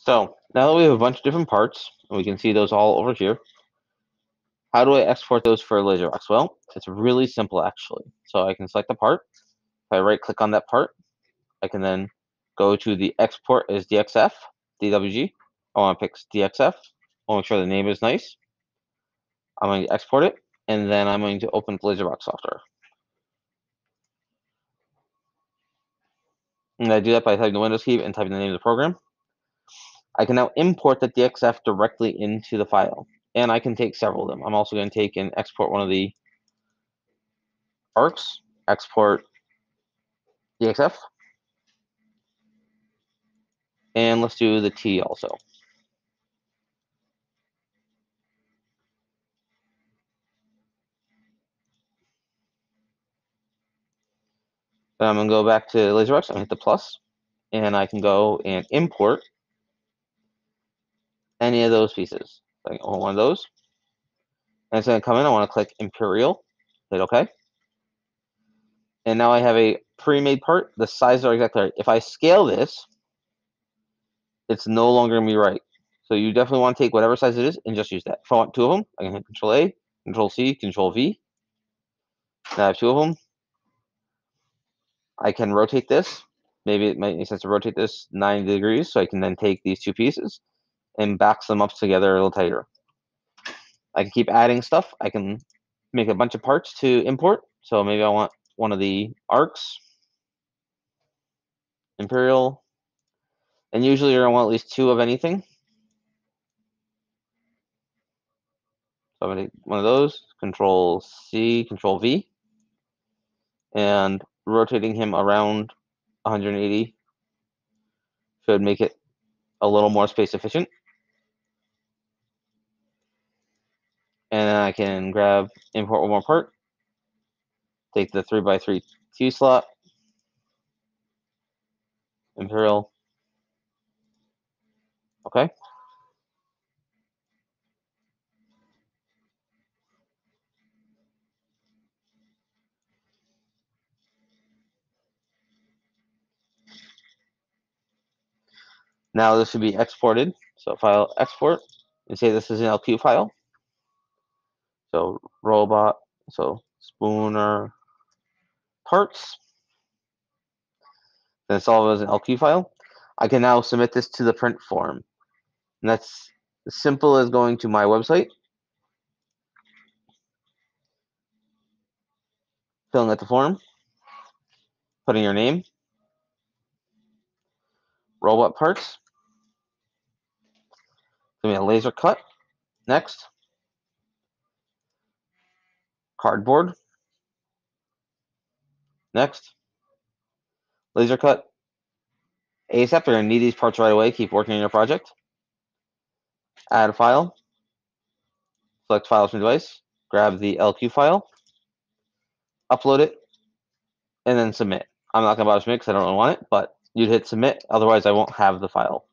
So now that we have a bunch of different parts, and we can see those all over here, how do I export those for LaserBox? Well, it's really simple actually. So I can select the part. If I right click on that part, I can then go to the export as DXF, DWG. I want to pick DXF. I want to make sure the name is nice. I'm going to export it, and then I'm going to open LaserBox software. And I do that by typing the Windows key and typing the name of the program. I can now import the DXF directly into the file, and I can take several of them. I'm also going to take and export one of the arcs, export DXF, and let's do the T also. Then I'm going to go back to LaserBox and hit the plus, and I can go and import any of those pieces. I can oh, one of those. And it's going to come in. I want to click Imperial, hit OK. And now I have a pre-made part. The sizes are exactly right. If I scale this, it's no longer going to be right. So you definitely want to take whatever size it is and just use that. If I want two of them, I can hit Control A, Control C, Control V. Now I have two of them. I can rotate this. Maybe it might make sense to rotate this 90 degrees so I can then take these two pieces and backs them up together a little tighter. I can keep adding stuff. I can make a bunch of parts to import. So maybe I want one of the arcs, Imperial, and usually I want at least two of anything. So I'm going to take one of those, Control C, Control V, and rotating him around 180 should make it a little more space efficient. And then I can grab import one more part, take the 3x3 T slot, Imperial. Okay. Now this should be exported. So file export and say this is an LQ file. So robot, so spooner parts. Then it's all as an LQ file. I can now submit this to the print form. And that's as simple as going to my website, filling out the form, putting your name, robot parts, give me a laser cut, next, cardboard. Next, laser cut. ASAP, you're going to need these parts right away. Keep working on your project. Add a file. Select files from device. Grab the LQ file. Upload it. And then submit. I'm not going to bother submit because I don't really want it, but you'd hit submit. Otherwise, I won't have the file.